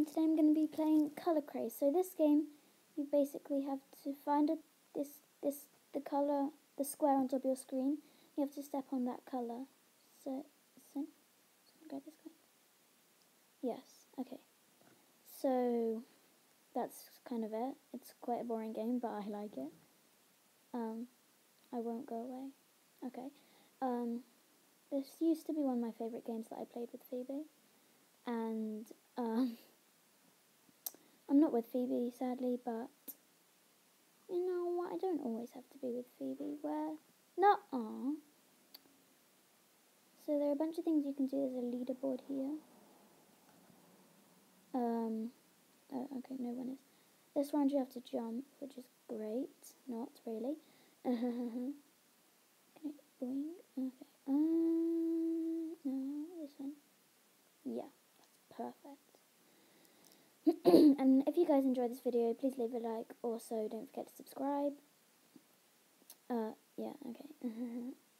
and today I'm going to be playing Color Craze. So this game, you basically have to find a, this this the color the square on top of your screen. You have to step on that color. So, so this. Yes. Okay. So that's kind of it. It's quite a boring game, but I like it. Um, I won't go away. Okay. Um, this used to be one of my favourite games that I played with Phoebe, and um, I'm not with Phoebe sadly, but you know what? I don't always have to be with Phoebe. Where? No. Aww. So there are a bunch of things you can do. There's a leaderboard here. Um. Oh, okay. No one is. This round you have to jump, which is great. Not really. can boing? Okay. Um. No, this one. Yeah, that's perfect. and if you guys enjoyed this video, please leave a like. Also, don't forget to subscribe. Uh, yeah, okay.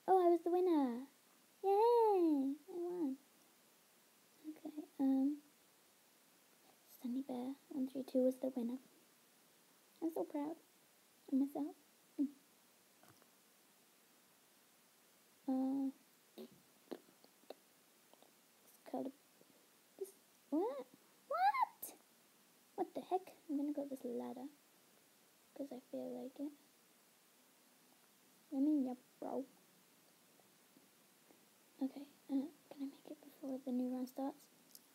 oh, I was the winner. Yay! I won. Okay, um, Sunny Bear 132 was the winner. I'm so proud of myself. Mm. Uh, this color. This, what? What? What the heck? I'm gonna go this ladder. Because I feel like it. I mean, yeah, bro. Okay, uh, can I make it before the new round starts?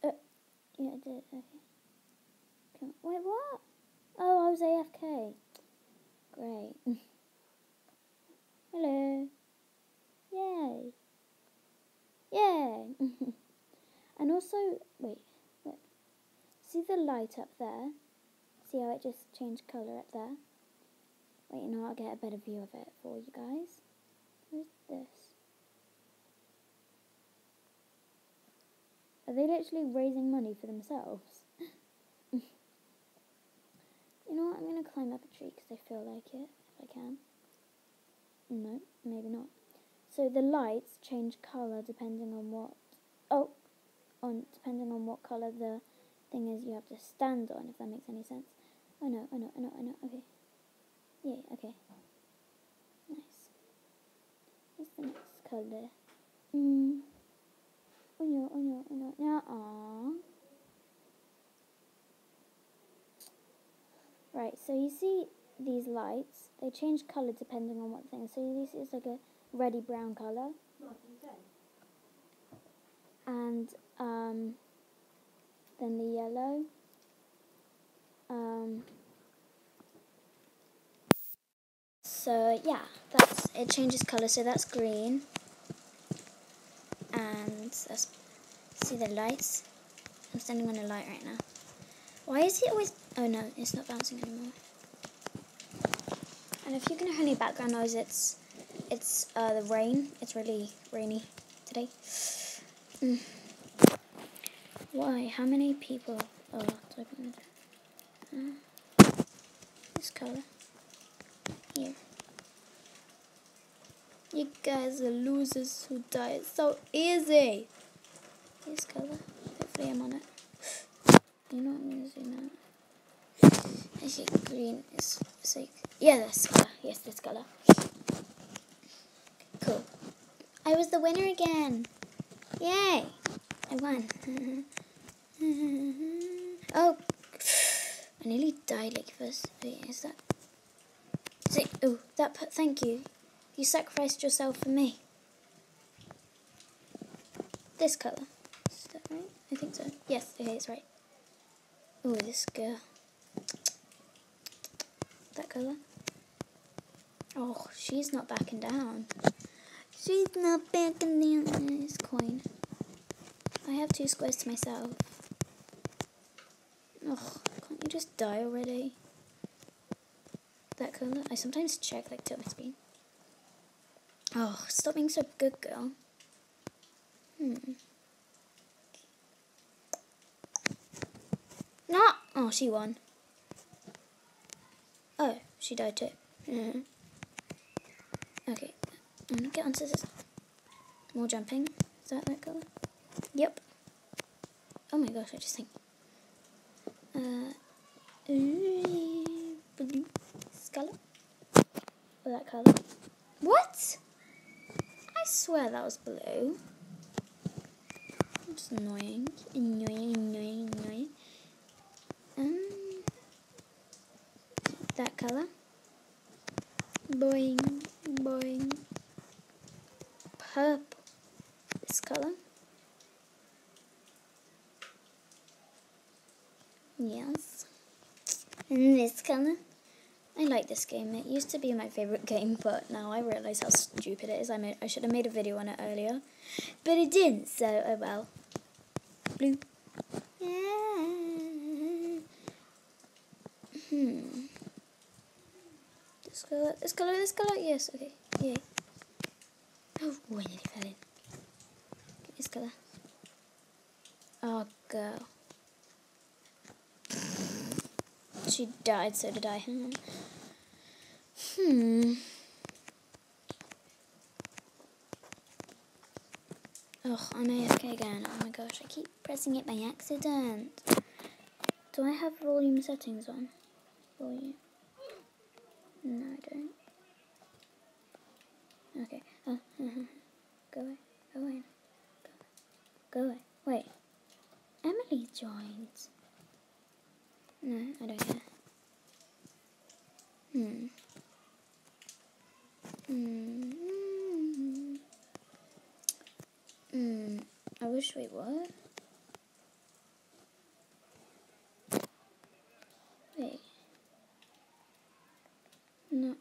Uh, yeah, I did, okay. Wait, what? Oh, I was AFK. Great. Hello. Yay. Yay. and also, wait. See the light up there? See how it just changed colour up there? Wait, you know, I'll get a better view of it for you guys. Who's this? Are they literally raising money for themselves? you know what? I'm going to climb up a tree because I feel like it, if I can. No, maybe not. So the lights change colour depending on what... Oh! On Depending on what colour the thing is you have to stand on, if that makes any sense. Oh no, oh no, oh no, oh no, okay. Yay, okay. Nice. What's the next colour? Hmm. Oh no, oh no, oh no, no, aww. Right, so you see these lights, they change colour depending on what thing. So this is like a reddy brown colour. And um, then the yellow. So yeah, that's it changes colour. So that's green, and that's see the lights. I'm standing on a light right now. Why is it always? Oh no, it's not bouncing anymore. And if you can hear any background noise, it's it's uh, the rain. It's really rainy today. Mm. Why? How many people? Oh, let's open it. Uh, this color. Here. You guys are losers who die so easy. This color. Hopefully I'm on it. You know I'm gonna zoom. Actually, green is sick. Yeah, this color. Yes, this color. Cool. I was the winner again. Yay! I won. oh, I nearly died like this. Wait, is that? Is it? Oh, that. Put, thank you. You sacrificed yourself for me. This color. Is that right? I think so. Yes. Okay, it's right. Oh, this girl. That color. Oh, she's not backing down. She's not backing down. This coin. I have two squares to myself. You just die already? That colour? I sometimes check like to my speed. Oh, stop being so good, girl. Hmm. No! Oh, she won. Oh, she died too. Mm-hmm. Okay, I'm gonna get onto this. More jumping. Is that that colour? Yep. Oh my gosh, I just think. Uh, blue this colour. Or that colour. What? I swear that was blue. It's annoying. Annoying, annoying, annoying. Um, that colour. Boing, boing. Purple. This colour. Yes. And this colour. I like this game. It used to be my favourite game, but now I realise how stupid it is. I made, I should have made a video on it earlier, but it didn't. So oh well. Blue. Yeah. Hmm. This colour. This colour. This colour. Yes. Okay. Yay. Oh, I nearly fell in. This colour. Oh, girl. She died, so did I. Hmm. Oh, I'm AFK again. Oh my gosh, I keep pressing it by accident. Do I have volume settings on? Volume. No, I don't. Okay. Oh, go away. Go away. Go away. Wait. Emily joined. No, I don't care. Hmm. Hmm. Hmm. I wish we would. Wait. No.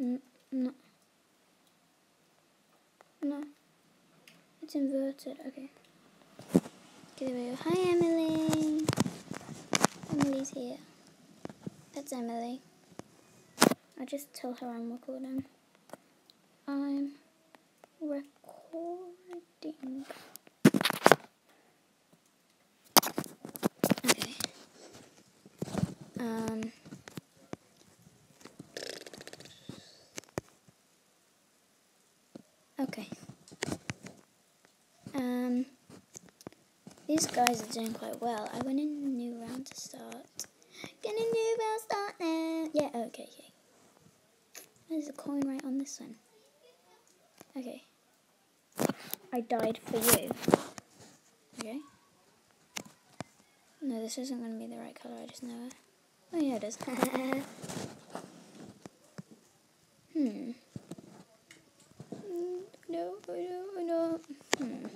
No. No. It's inverted. Okay. Give it Hi, Emily. Emily's here. That's Emily. I just tell her I'm recording. I'm recording. Okay. Um. Okay. Um. These guys are doing quite well. I went in to start. Get a new round start now. Yeah, okay, okay. There's a coin right on this one. Okay. I died for you. Okay. No, this isn't going to be the right colour, I just know it. Oh yeah, it is. hmm. No, no, no. Hmm.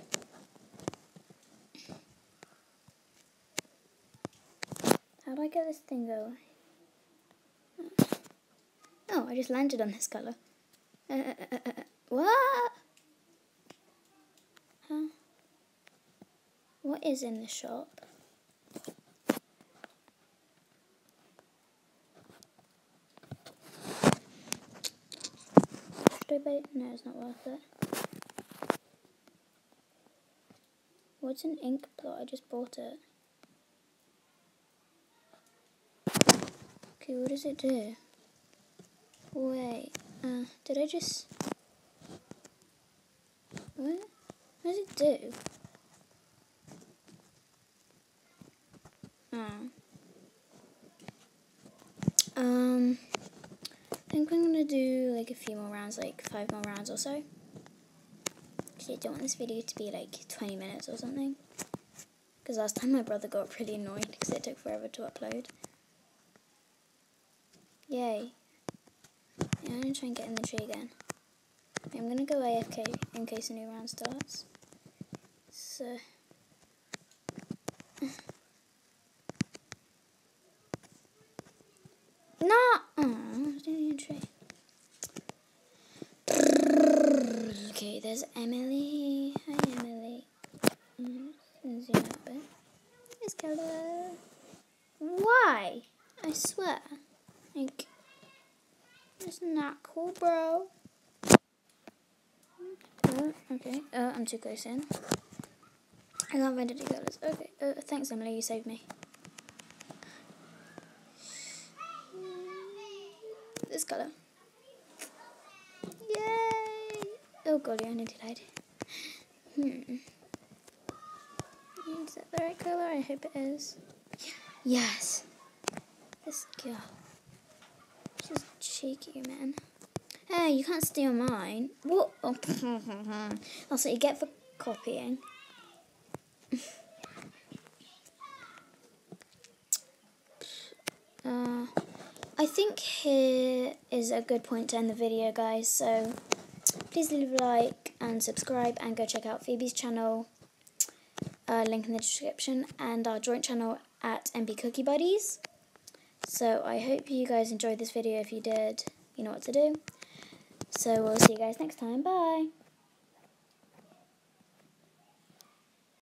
How do I get this thing going? Oh, I just landed on this colour. Uh, uh, uh, uh, uh what? Huh? What is in the shop? Should I buy it? No, it's not worth it. What's an ink plot? I just bought it. Okay, what does it do? Wait, uh, did I just... What? What does it do? Oh. Um, I think I'm gonna do like a few more rounds, like five more rounds or so. Actually, I don't want this video to be like 20 minutes or something. Because last time my brother got pretty annoyed because it took forever to upload. Yay. I'm going to try and get in the tree again. I'm going to go AFK in case a new round starts. So... no! Oh, I doing a tree. Okay, there's Emily. Hi, Emily. Mm -hmm. Zoom out a bit. Why? I swear. Not cool, bro. Uh, okay, uh, I'm too close in. I can't find any colours. Okay, uh, thanks, Emily, you saved me. This colour. Yay! Oh yeah, I nearly died. Hmm. Is that the right colour? I hope it is. Yes. Yes. This girl. Cheeky, man. Hey, you can't steal mine. What? Oh, that's what you get for copying. uh, I think here is a good point to end the video, guys. So please leave a like and subscribe and go check out Phoebe's channel. Uh, link in the description and our joint channel at MP Cookie Buddies. So I hope you guys enjoyed this video. If you did, you know what to do. So we'll see you guys next time. Bye.